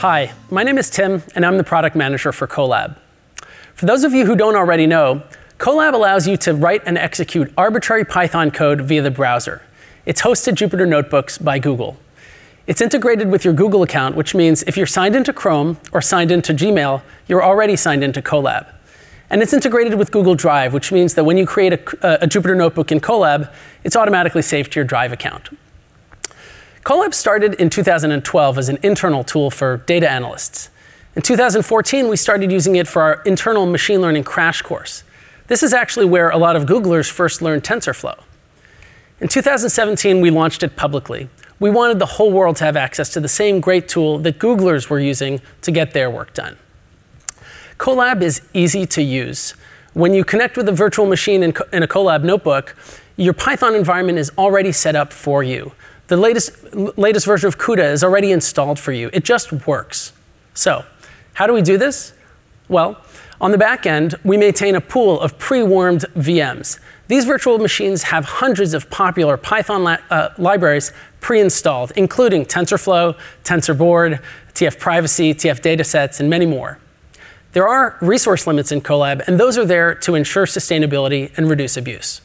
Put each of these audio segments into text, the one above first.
Hi, my name is Tim, and I'm the product manager for Colab. For those of you who don't already know, Colab allows you to write and execute arbitrary Python code via the browser. It's hosted Jupyter Notebooks by Google. It's integrated with your Google account, which means if you're signed into Chrome or signed into Gmail, you're already signed into Colab. And it's integrated with Google Drive, which means that when you create a, a Jupyter Notebook in Colab, it's automatically saved to your Drive account. Colab started in 2012 as an internal tool for data analysts. In 2014, we started using it for our internal machine learning crash course. This is actually where a lot of Googlers first learned TensorFlow. In 2017, we launched it publicly. We wanted the whole world to have access to the same great tool that Googlers were using to get their work done. Colab is easy to use. When you connect with a virtual machine in, a Colab notebook, your Python environment is already set up for you. The latest, latest version of CUDA is already installed for you. It just works. So, how do we do this? Well, on the back end, we maintain a pool of pre-warmed VMs. These virtual machines have hundreds of popular Python uh, libraries pre-installed, including TensorFlow, TensorBoard, TF Privacy, TF Datasets, and many more. There are resource limits in Colab, and those are there to ensure sustainability and reduce abuse.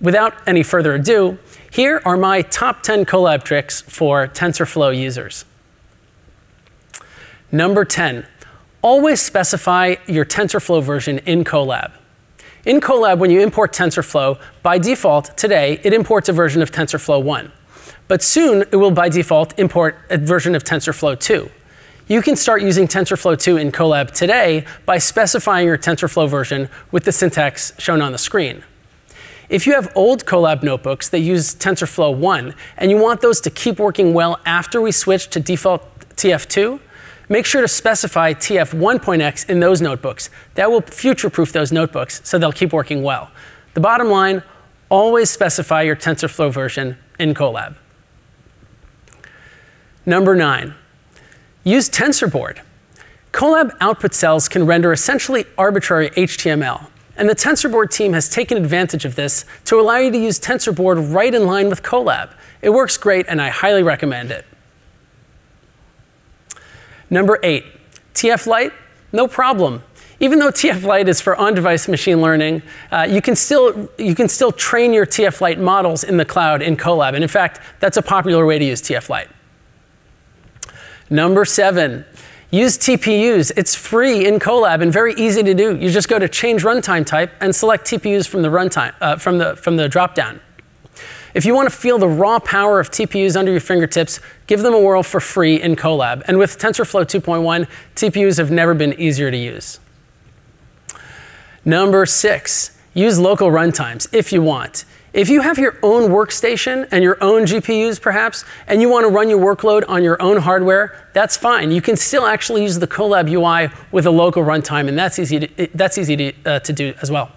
Without any further ado, here are my top 10 Colab tricks for TensorFlow users. Number 10, always specify your TensorFlow version in Colab. In Colab, when you import TensorFlow, by default, today, it imports a version of TensorFlow 1. But soon, it will by default import a version of TensorFlow 2. You can start using TensorFlow 2 in Colab today by specifying your TensorFlow version with the syntax shown on the screen. If you have old Colab notebooks that use TensorFlow 1 and you want those to keep working well after we switch to default TF2, make sure to specify TF1.x in those notebooks. That will future-proof those notebooks so they'll keep working well. The bottom line, always specify your TensorFlow version in Colab. Number nine, use TensorBoard. Colab output cells can render essentially arbitrary HTML. And the TensorBoard team has taken advantage of this to allow you to use TensorBoard right in line with Colab. It works great, and I highly recommend it. Number eight, TF Lite, no problem. Even though TF Lite is for on-device machine learning, uh, you, can still, you can still train your TF Lite models in the cloud in Colab. And in fact, that's a popular way to use TF Lite. Number seven, Use TPUs. It's free in Colab and very easy to do. You just go to change runtime type and select TPUs from the runtime uh, from the from the dropdown. If you want to feel the raw power of TPUs under your fingertips, give them a whirl for free in Colab. And with TensorFlow 2.1, TPUs have never been easier to use. Number six, use local runtimes if you want. If you have your own workstation and your own GPUs perhaps, and you want to run your workload on your own hardware, that's fine. You can still actually use the Colab UI with a local runtime, and that's easy to, that's easy to, uh, to do as well.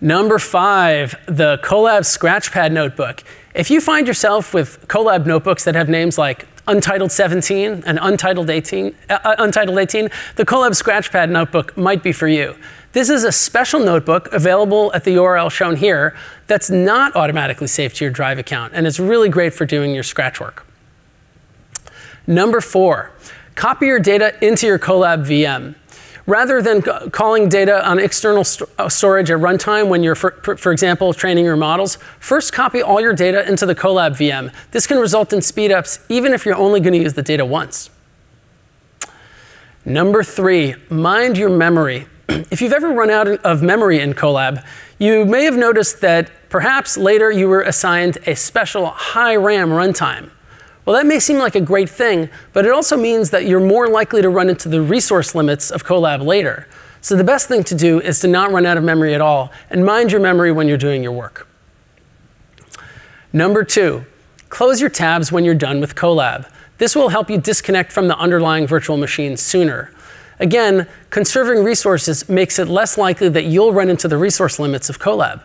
Number five, the Colab Scratchpad Notebook. If you find yourself with Colab notebooks that have names like Untitled 17 and Untitled 18, uh, uh Untitled 18, the Colab Scratchpad Notebook might be for you. This is a special notebook available at the URL shown here that's not automatically saved to your Drive account, and it's really great for doing your Scratch work. Number four, copy your data into your Colab VM. Rather than calling data on external st uh, storage at runtime when you're, for, for, example, training your models, first copy all your data into the Colab VM. This can result in speedups even if you're only going to use the data once. Number three, mind your memory. if you've ever run out of memory in Colab, you may have noticed that perhaps later you were assigned a special high RAM runtime. Well, that may seem like a great thing, but it also means that you're more likely to run into the resource limits of Colab later. So the best thing to do is to not run out of memory at all and mind your memory when you're doing your work. Number two, close your tabs when you're done with Colab. This will help you disconnect from the underlying virtual machine sooner. Again, conserving resources makes it less likely that you'll run into the resource limits of Colab.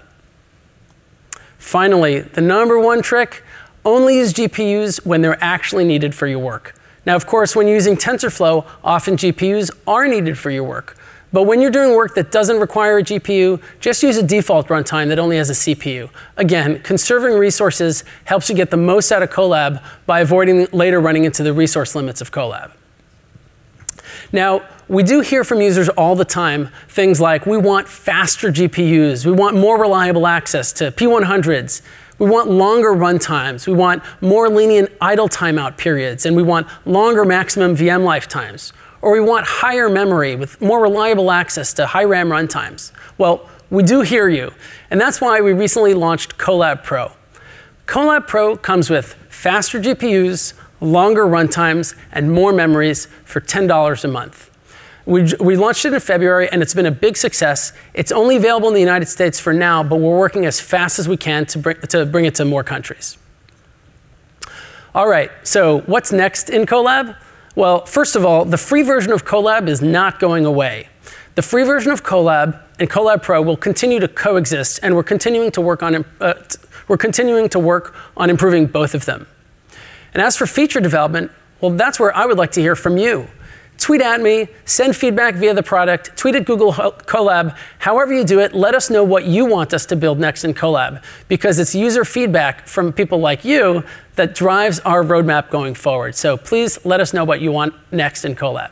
Finally, the number one trick, only use GPUs when they're actually needed for your work. Now, of course, when using TensorFlow, often GPUs are needed for your work. But when you're doing work that doesn't require a GPU, just use a default runtime that only has a CPU. Again, conserving resources helps you get the most out of Colab by avoiding later running into the resource limits of Colab. Now, we do hear from users all the time things like we want faster GPUs, we want more reliable access to P100s, we want longer runtimes, we want more lenient idle timeout periods, and we want longer maximum VM lifetimes or we want higher memory with more reliable access to high RAM runtimes. Well, we do hear you, and that's why we recently launched Colab Pro. Colab Pro comes with faster GPUs, longer runtimes, and more memories for $10 a month. We, we, launched it in February and it's been a big success. It's only available in the United States for now, but we're working as fast as we can to bring, to bring it to more countries. All right, so what's next in Colab? Well, first of all, the free version of Colab is not going away. The free version of Colab and Colab Pro will continue to coexist, and we're continuing to work on uh, we're continuing to work on improving both of them. And as for feature development, well, that's where I would like to hear from you. Tweet at me, send feedback via the product, tweet at Google Colab. However you do it, let us know what you want us to build next in Colab, because it's user feedback from people like you that drives our roadmap going forward. So please let us know what you want next in Colab.